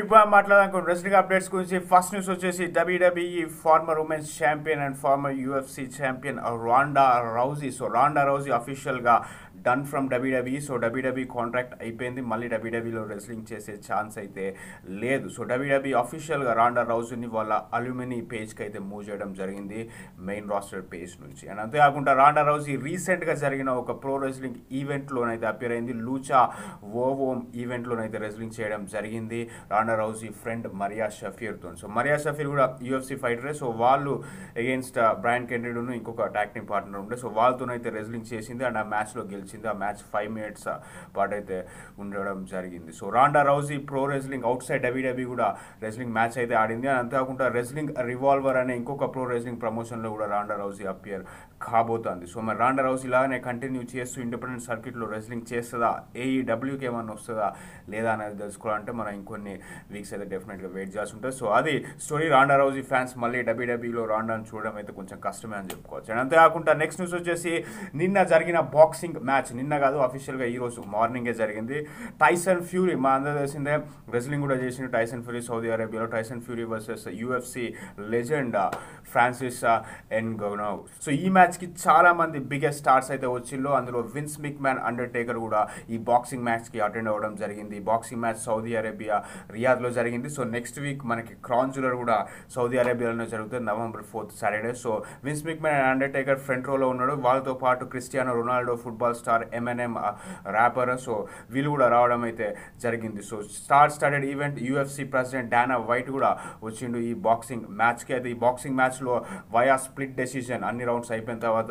ఇప్పుడు మాట్లాడాలనుకున్న wrestling updates గురించి ఫస్ట్ న్యూస్ వచ్చేసి WWE former women's champion and former UFC champion Ronda Rousey so Ronda Rousey అఫీషియల్గా done from WWE so WW contract అయిపోయింది. మళ్ళీ డబ్ల్యూడబ్ల్యూలో wrestling చేసే ఛాన్స్ అయితే లేదు. సో డబ్ల్యూడబ్ల్యూ అఫీషియల్గా రాండా రౌజీని వాళ్ళ అల్యూమినీ పేజ్కి అయితే మూవ్ చేయడం జరిగింది మెయిన్ రాస్టర్ పేజ్ నుంచి. అండ్ అంతేకాకుండా రాండా రౌజీ రీసెంట్గా జరిగిన ఒక ప్రో రెస్లింగ్ ఈవెంట్లోనైతే అపేర్ అయింది. లూచా ఓవోమ్ ఈవెంట్లోనైతే రెస్లింగ్ చేయడం జరిగింది. రాండా రౌజీ ఫ్రెండ్ మరియా షఫీర్తో. సో మరియా షఫీర్ కూడా యూఎఫ్సీ ఫైటరే సో వాళ్ళు అగేన్స్ట్ బ్రాండ్ కెండ్రీడును ఇంకొక టాక్టింగ్ పార్ట్నర్ ఉండే. సో వాళ్ళతోనైతే రెస్లింగ్ చేసింది అండ్ ఆ మ్యాచ్లో గెలిచింది. ఆ మ్యాచ్ ఫైవ్ మినిట్స్ పాటు అయితే ఉండడం జరిగింది. So Ronda Rousey pro wrestling outside WW కూడా రెస్లింగ్ మ్యాచ్ అయితే ఆడింది. అండ్ అంతేకాకుండా రెస్లింగ్ రివాల్వర్ అనే ఇంకొక ప్రో రెస్లింగ్ ప్రమోషన్లో కూడా రాండా రౌజీ అపియర్ కాబోతోంది. సో మరి రాండా రౌజీ ఇలాగనే కంటిన్యూ చేస్తూ ఇండిపెండెంట్ సర్క్యూట్లో రెస్లింగ్ చేస్తుందా? ఏఈడబ్ల్యూకి ఏమన్నా వస్తుందా? లేదా అనేది తెలుసుకోవాలంటే మనం ఇంకొన్ని వీక్స్ అయితే డెఫినెట్గా వెయిట్ చేసి ఉంటుంది. సో అది స్టోరీ రాండా రౌజీ ఫ్యాన్స్ మళ్ళీ డబ్ల్యూడబ్ల్యూలో రాండాను చూడడం అయితే కొంచెం కష్టమే అని చెప్పుకోవచ్చు. అండ్ అంతేకాకుండా నెక్స్ట్ న్యూస్ వచ్చేసి నిన్న జరిగిన బాక్సింగ్ మ్యాచ్. నిన్న కాదు అఫీషియల్గా ఈ రోజు మార్నింగే జరిగింది. టైసన్ ఫ్యూరీ మా అందరూ తెలిసిందే రెస్లింగ్ కూడా చేసింది టైసన్ ఫ్యూరీ సౌదీ అరేబియాలో Tyson Fury versus UFC legend Francis Ngannou so ఈ మ్యాచ్కి చాలామంది బిగ్గెస్ట్ స్టార్స్ అయితే వచ్చిండ్రు అందులో విన్స్ మిక్ మ్యాన్ అండర్టేకర్ కూడా ఈ బాక్సింగ్ మ్యాచ్కి అటెండ్ అవ్వడం జరిగింది. బాక్సింగ్ మ్యాచ్ సౌదీ అరేబియా రియాద్లో జరిగింది. సో నెక్స్ట్ వీక్ మనకి క్రాన్జులర్ కూడా సౌదీ అరేబియాలోనే జరుగుతుంది November fourth Saturday. So Vince McMahon and Undertaker front రోలో ఉన్నాడు. వాళ్ళతో పాటు Cristiano Ronaldo football star Eminem rapper so వీళ్ళు కూడా రావడం అయితే జరిగింది. So star started event UFC president Dana White కూడా వచ్చిండు ఈ బాక్సింగ్ మ్యాచ్కి అయితే ఈ బాక్సింగ్ మ్యాచ్లో వయా స్ప్లిట్ డెసిషన్ అన్ని రౌండ్స్ అయిపోయిన తర్వాత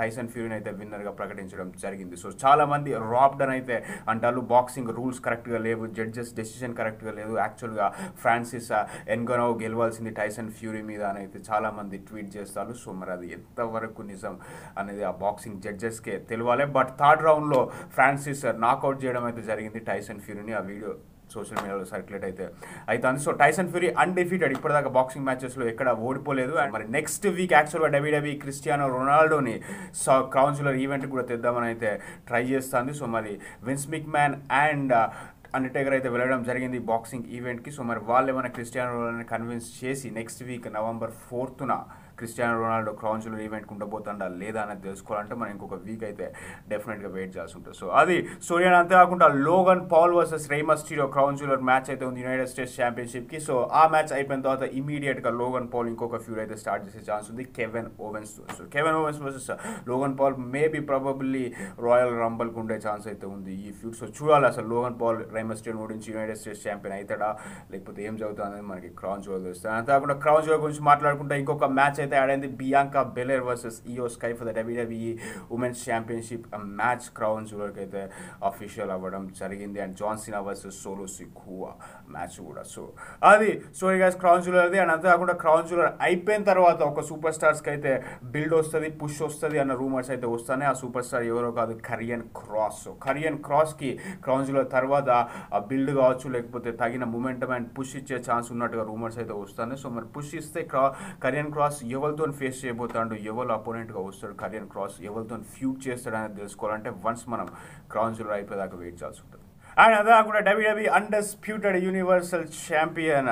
టైసన్ ఫ్యూరీని అయితే విన్నర్గా ప్రకటించడం జరిగింది. సో చాలా మంది రాబ్డ్ అని అయితే అంటారు. బాక్సింగ్ రూల్స్ కరెక్ట్గా లేవు జడ్జెస్ డెసిషన్ కరెక్ట్గా లేదు యాక్చువల్గా ఫ్రాన్సిస్ ఎన్గనో గెలవాల్సింది టైసన్ ఫ్యూరీ మీద అని అయితే చాలామంది ట్వీట్ చేస్తారు. సో మరి అది ఎంతవరకు నిజం అనేది ఆ బాక్సింగ్ జడ్జెస్కే తెలియాలి బట్ థర్డ్ రౌండ్లో ఫ్రాన్సిస్ నాకౌట్ చేయడం అయితే జరిగింది టైసన్ ఫ్యూరీని ఆ వీడియో సోషల్ మీడియాలో సర్క్యులేట్ అయితే అవుతుంది సో టైసన్ ఫ్యూరీ అన్డిఫీటెడ్ ఇప్పటిదాకా బాక్సింగ్ మ్యాచెస్లో ఎక్కడ ఓడిపోలేదు. అండ్ మరి నెక్స్ట్ వీక్ యాక్చువల్గా డబ్ల్యూడబ్ల్యూ క్రిస్టియానో రొనాల్డోని క్రౌన్సిలర్ ఈవెంట్ కూడా తెద్దామని అయితే ట్రై చేస్తుంది. సో మరి విన్స్ మిక్ మ్యాన్ అండ్ అండర్టేకర్ అయితే వెళ్ళడం జరిగింది బాక్సింగ్ ఈవెంట్కి సో మరి వాళ్ళు ఏమైనా క్రిస్టియానో రొనాల్డోని కన్విన్స్ చేసి next week November ఫోర్త్న Cristiano Ronaldo Crown Jewel event ఉండబోతుందా లేదా అనేది తెలుసుకోవాలంటే మనం ఇంకొక వీక్ అయితే డెఫినెట్గా వెయిట్ చేయాల్సి ఉంటుంది. సో అది స్టోరీ అని అంతేకాకుండా Logan Paul versus Rey Mysterio Crown Jewel match అయితే ఉంది యునైటెడ్ స్టేట్స్ ఛాంపియన్షిప్కి సో ఆ మ్యాచ్ అయిపోయిన తర్వాత ఇమీడియట్గా లోగన్ పాల్ ఇంకొక ఫ్యూడ్ అయితే స్టార్ట్ చేసే ఛాన్స్ ఉంది Kevin Owens so Kevin Owens versus Logan Paul maybe probably Royal రంబల్కి ఉండే ఛాన్స్ అయితే ఉంది ఈ ఫ్యూడ్ సో చూడాలి అసలు లోగన్ పాల్ రైమస్టీన్ ఓడించి యునైటెడ్ స్టేట్స్ ఛాంపియన్ అవుతాడా లేకపోతే ఏం జరుగుతుంది అనేది మనకి క్రౌన్ జోల్ తెలుస్తుంది. అంతేకాకుండా క్రౌన్ జోల్ గురించి మాట్లాడుకుంటే ఇంకొక మ్యాచ్ అయితే ఆడింది Bianca Belair versus Iyo Sky for the WWE women's championship match Crown జూలర్కి అయితే అఫీషియల్ అవ్వడం జరిగింది. And John Cena versus Solo Sikoa match కూడా. సో అది స్టోరీ గైస్ క్రౌన్ జూలర్ది అండ్ అంతేకాకుండా క్రౌన్ జూలర్ అయిపోయిన తర్వాత ఒక సూపర్ స్టార్స్కి అయితే బిల్డ్ వస్తుంది పుష్ వస్తుంది అన్న రూమర్స్ అయితే వస్తానే. ఆ సూపర్ స్టార్ ఎవరో కాదు కరియన్ క్రాస్ సో కరియన్ క్రాస్కి క్రౌన్ జూలర్ తర్వాత ఆ బిల్డ్ కావచ్చు లేకపోతే తగిన మూమెంటం అండ్ పుష్ ఇచ్చే ఛాన్స్ ఉన్నట్టుగా రూమర్స్ అయితే వస్తాయి సో మరి పుష్ ఇస్తే క్రా కరియన్ క్రాస్ ఎవరితో ఫేస్ చేయబోతాడు ఎవరు అపోనెంట్గా వస్తాడు కరియన్ క్రాస్ ఎవరితో ఫ్యూట్ చేస్తాడు అనేది తెలుసుకోవాలంటే వన్స్ మనం క్రౌన్ జూలర్ అయిపోయేదాకా వెయిట్ చేయాల్సి ఉంటుంది. అండ్ అదే కాకుండా WW undisputed universal champion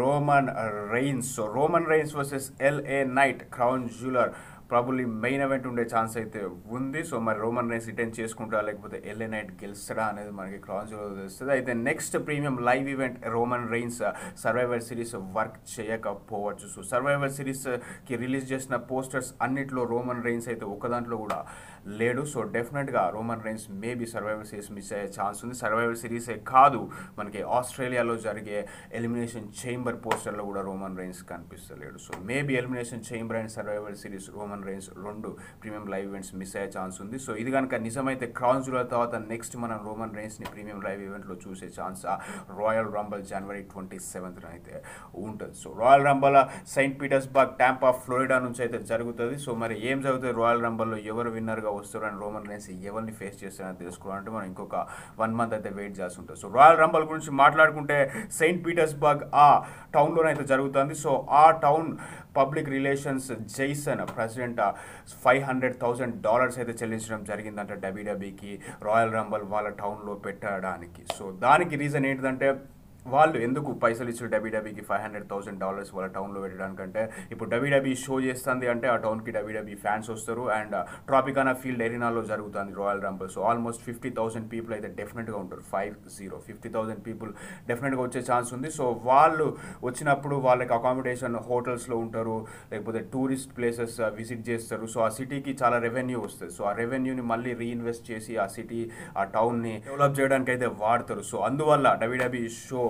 Roman Reigns so Roman Reigns versus LA Knight Crown Jeweller probably main event ఉండే ఛాన్స్ అయితే ఉంది. సో మరి రోమన్ రేస్ రిటర్న్ చేసుకుంటా లేకపోతే ఎల్ఏ నైట్ గెలుస్తాడా అనేది మనకి క్రాస్ తెలుస్తుంది. అయితే next premium live event Roman Reigns Survivor Series work చేయకపోవచ్చు. సో సర్వైవర్ సిరీస్కి రిలీజ్ చేసిన పోస్టర్స్ అన్నిట్లో రోమన్ రైన్స్ అయితే ఒక దాంట్లో కూడా లేడు. సో డెఫినెట్గా Roman Reigns maybe Survivor Series miss అయ్యే ఛాన్స్ ఉంది. సర్వైవర్ సిరీసే కాదు మనకి ఆస్ట్రేలియాలో జరిగే ఎలిమినేషన్ చేంబర్ పోస్టర్లో కూడా Roman Reigns కనిపిస్తలేడు. So maybe Elimination Chamber and Survival Series Roman Reigns రెండు ప్రీమియం లైవ్ ఈవెంట్స్ మిస్ అయ్యే ఛాన్స్ ఉంది. సో ఇది కనుక నిజమైతే క్రౌన్ జూలర్ తర్వాత నెక్స్ట్ మనం రోమన్ రైన్స్ని ప్రీమియం లైవ్ ఈవెంట్లో చూసే chance Royal Rumble January twenty సెవెంత్న అయితే ఉంటుంది. So Royal Rumble Saint Petersburg Tampa Florida నుంచి అయితే జరుగుతుంది. సో మరి ఏం జరుగుతుంది? రాయల్ రంబల్లో ఎవరు విన్నర్గా వస్తారు అండ్ రోమన్ రైన్స్ ఎవరిని ఫేస్ చేస్తారని తెలుసుకోవాలంటే మనం ఇంకొక వన్ మంత్ అయితే వెయిట్ చేసి ఉంటుంది. సో రాయల్ రంబల్ గురించి మాట్లాడుకుంటే సెయింట్ పీటర్స్బర్గ్ ఆ టౌన్లోనైతే జరుగుతుంది. సో ఆ town public relations Jason president five hundred thousand dollars అయితే చెల్లించడం జరిగిందంట డబ్ల్యూడబ్ల్యూకి రాయల్ రంబల్ వాళ్ళ టౌన్లో పెట్టడానికి. సో దానికి రీజన్ ఏంటిదంటే వాళ్ళు ఎందుకు పైసలు ఇచ్చారు డబ్ల్యూడబ్ల్యూకి ఫైవ్ హండ్రెడ్ థౌసండ్ డాలర్స్ వాళ్ళ టౌన్లో పెట్టడానికంటే? ఇప్పుడు డబ్ల్యూడబ్ల్యూ షో చేస్తుంది అంటే ఆ టౌన్కి డబ్ల్యూడబ్ల్యూ ఫ్యాన్స్ వస్తారు అండ్ ట్రాపికానా ఫీల్డ్ ఎరీనాలో జరుగుతుంది Royal Rumble so almost fifty thousand people అయితే డెఫినెట్గా ఉంటారు. Five zero fifty thousand people డెఫినెట్గా వచ్చే ఛాన్స్ ఉంది. సో వాళ్ళు వచ్చినప్పుడు వాళ్ళకి అకామిడేషన్ హోటల్స్లో ఉంటారు లేకపోతే టూరిస్ట్ ప్లేసెస్ విజిట్ చేస్తారు. సో ఆ సిటీకి చాలా రెవెన్యూ వస్తుంది. సో ఆ రెవెన్యూని మళ్ళీ రీఇన్వెస్ట్ చేసి ఆ సిటీ ఆ టౌన్ని డెవలప్ చేయడానికి అయితే వాడతారు. సో అందువల్ల డబ్ల్యూడబ్ల్యూ షో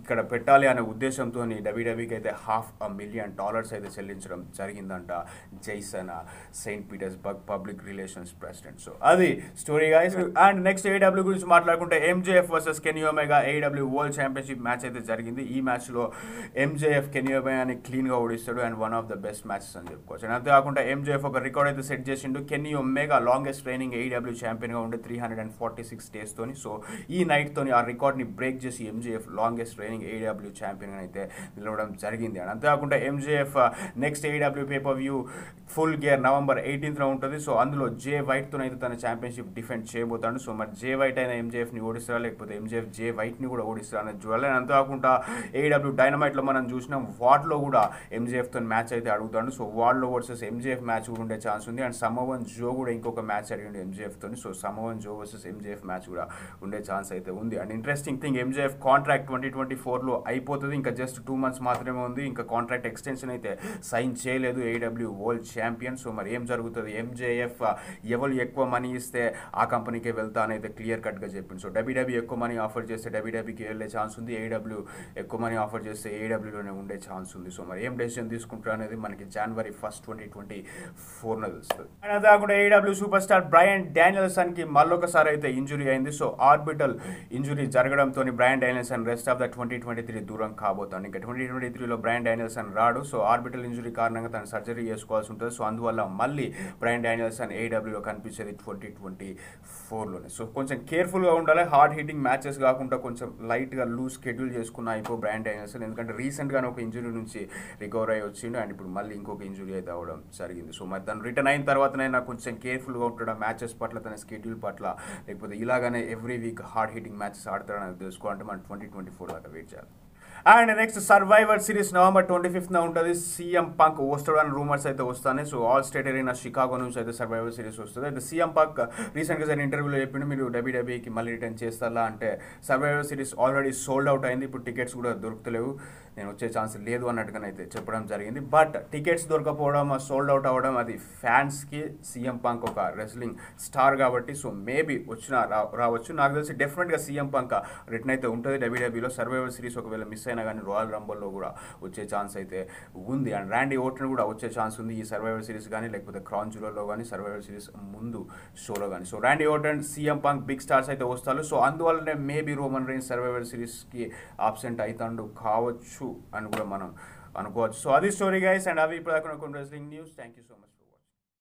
ఇక్కడ పెట్టాలి అనే ఉద్దేశంతో డబ్ల్యూడబ్ల్యూకి అయితే హాఫ్ అ మిలియన్ డాలర్స్ అయితే చెల్లించడం జరిగిందంట Jason Saint Petersburg public relations president so అది story guys and next AEW గురించి మాట్లాడుకుంటే MJF versus Kenny Omega AEW world championship match అయితే జరిగింది. ఈ మ్యాచ్లో ఎంజేఎఫ్ కెనియోమెగాని క్లీన్గా ఓడిస్తాడు and one of the best matches అని చెప్పుకోవచ్చు. అండ్ అంతేకాకుండా ఎంజేఎఫ్ ఒక రికార్డ్ అయితే సెట్ చేసిండు. Kenny Omega longest reigning AEW ఛాంపియన్గా ఉండే three hundred and forty six డేస్తోని so ఈ నైట్తో ఆ రికార్డ్ని బ్రేక్ చేసి MJF longest reigning AEW champion అయితే నిలవడం జరిగింది. అండ్ అంతేకాకుండా MJF next AEW pay per view full gear November ఎయిటీన్త్లో ఉంటుంది. సో అందులో జే వైట్తో అయితే తన ఛాంపియన్షిప్ డిఫెండ్ చేయబోతాడు. సో మరి జే వైట్ అయినా ఎంజేఎఫ్ని ఓడిస్తారా? లేకపోతే ఎంజేఎఫ్ జే వైట్ని కూడా ఓడిస్తారా అనేది చూడాలి అండ్ అంతేకాకుండా ఏడబ్ల్యూ డైనమైట్లో మనం చూసినాం వాటిలో కూడా ఎంజేఎఫ్తో మ్యాచ్ అయితే అడుగుతాడు. So Wardlow versus MJF match కూడా ఉండే ఛాన్స్ ఉంది. అండ్ సమోవన్ జో కూడా ఇంకొక మ్యాచ్ అడిగిండు ఎంజేఎఫ్తో so Samoa Joe versus MJF match కూడా ఉండే ఛాన్స్ అయితే ఉంది. And interesting thing MJF contract twenty twenty twenty ఫోర్లో అయిపోతుంది. ఇంకా జస్ట్ టూ మంత్స్ మాత్రమే ఉంది. ఇంకా కాంట్రాక్ట్ ఎక్స్టెన్షన్ అయితే సైన్ చేయలేదు. ఏడబ్ల్యూ వరల్డ్ ఛాంపియన్ సో మరి ఏం జరుగుతుంది? ఎంజేఎఫ్ ఎవరు ఎక్కువ మనీ ఇస్తే ఆ కంపెనీకే వెళ్తా అని అయితే క్లియర్ కట్గా చెప్పింది. సో డబ్ల్యూడబ్ల్యూ ఎక్కువ మనీ ఆఫర్ చేస్తే డబ్ల్యూడబ్ల్యూకి వెళ్ళే ఛాన్స్ ఉంది. ఏడబ్ల్యూ ఎక్కువ మనీ ఆఫర్ చేస్తే ఏడబ్ల్యూలోనే ఉండే ఛాన్స్ ఉంది. సో మరి ఏం డెసిషన్ తీసుకుంటారు అనేది మనకి జనవరి ఫస్ట్ ట్వంటీ ట్వంటీ ఫోర్న తెలుస్తుంది. అండ్ అదే కాకుండా ఏడబ్ల్యూ సూపర్ స్టార్ బ్రయన్ డానియల్సన్కి మళ్ళొకసారి అయితే ఇంజురీ అయింది. సో ఆర్బిటల్ ఇంజురీ జరగడంతో Bryan Danielson rest of the twenty twenty three దూరం కాబోతాను ఇంకా ట్వంటీ ట్వంటీ త్రీలో బ్రయన్ డానియల్సన్ రాడు. సో ఆర్బిటల్ ఇంజురీ కారణంగా తను సర్జరీ చేసుకోవాల్సి ఉంటుంది. సో అందువల్ల మళ్ళీ బ్రయన్ డానియల్సన్ ఏడబ్ల్యూలో కనిపించేది ట్వంటీ ట్వంటీ ఫోర్లోనే. సో కొంచెం కేర్ఫుల్గా ఉండాలి. హార్డ్ హిట్టింగ్ మ్యాచెస్ కాకుండా కొంచెం లైట్గా లూజ్ షెడ్యూల్ చేసుకున్న అయిపో బ్రయన్ డానియల్సన్. ఎందుకంటే రీసెంట్గానే ఒక ఇంజురీ నుంచి రికవర్ అయ్యి వచ్చిండు. అండ్ ఇప్పుడు మళ్ళీ ఇంకొక ఇంజురీ అయితే అవడం జరిగింది. సో మరి తను రిటర్న్ అయిన తర్వాతనైనా కొంచెం కేర్ఫుల్గా ఉంటాడు? మ్యాచెస్ పట్ల తన షెడ్యూల్ పట్ల లేకపోతే ఇలాగనే every week hard hitting matches ఆడతాడని తెలుసుకోవాలంటే మనం ట్వంటీ ట్వంటీ ఫోర్ దాకా వెయిట్ చేయాలి and next Survivor Series November twenty ఫిఫ్త్న ఉంటుంది. సీఎం పంక్ వస్తాడు అని రూమర్స్ అయితే వస్తాయి so Allstate area Chicago నుంచి అయితే సర్వైవర్ సిరీస్ వస్తుంది. అయితే సీఎం పంక్ రీసెంట్గా సార్ ఇంటర్వ్యూలో చెప్పిండు మీరు డబ్ల్యూడబ్ల్యూకి మళ్ళీ రిటర్న్ చేస్తారా? అంటే Survivor Series already sold out అయింది. ఇప్పుడు టికెట్స్ కూడా దొరుకుతలేవు. నేను వచ్చే ఛాన్స్ లేదు అన్నట్టుగానైతే చెప్పడం జరిగింది. బట్ టికెట్స్ దొరకపోవడం సోల్డ్ అవుట్ అవ్వడం అది ఫ్యాన్స్కి సీఎం పంక్ ఒక రెస్లింగ్ స్టార్ కాబట్టి సో మేబీ వచ్చిన రా రావచ్చు. నాకు తెలిసి డెఫినెట్గా సీఎం పంక్ రిటర్న్ అయితే ఉంటుంది డబ్ల్యూడబ్ల్యూలో. సర్వైవర్ సిరీస్ ఒకవేళ మిస్ అయినా కానీ రాయల్ రంబల్లో కూడా వచ్చే ఛాన్స్ అయితే ఉంది. అండ్ ర్యాండీ ఓటన్ కూడా వచ్చే ఛాన్స్ ఉంది ఈ సర్వైవర్ సిరీస్ కానీ లేకపోతే క్రాన్ జూలర్లో కానీ సర్వైవర్ సిరీస్ ముందు షోలో కానీ so Randy Orton CM Punk big stars అయితే వస్తారు. సో అందువల్లనే మేబీ రోమన్ రైన్స్ సర్వైవర్ సిరీస్కి ఆబ్సెంట్ అవుతాడు కావచ్చు. అని కూడా మనం అనుకోవచ్చు. సో అది స్టోరీ గైస్ అండ్ అవి ఇప్పుడు కొన్ని wrestling news thank you so much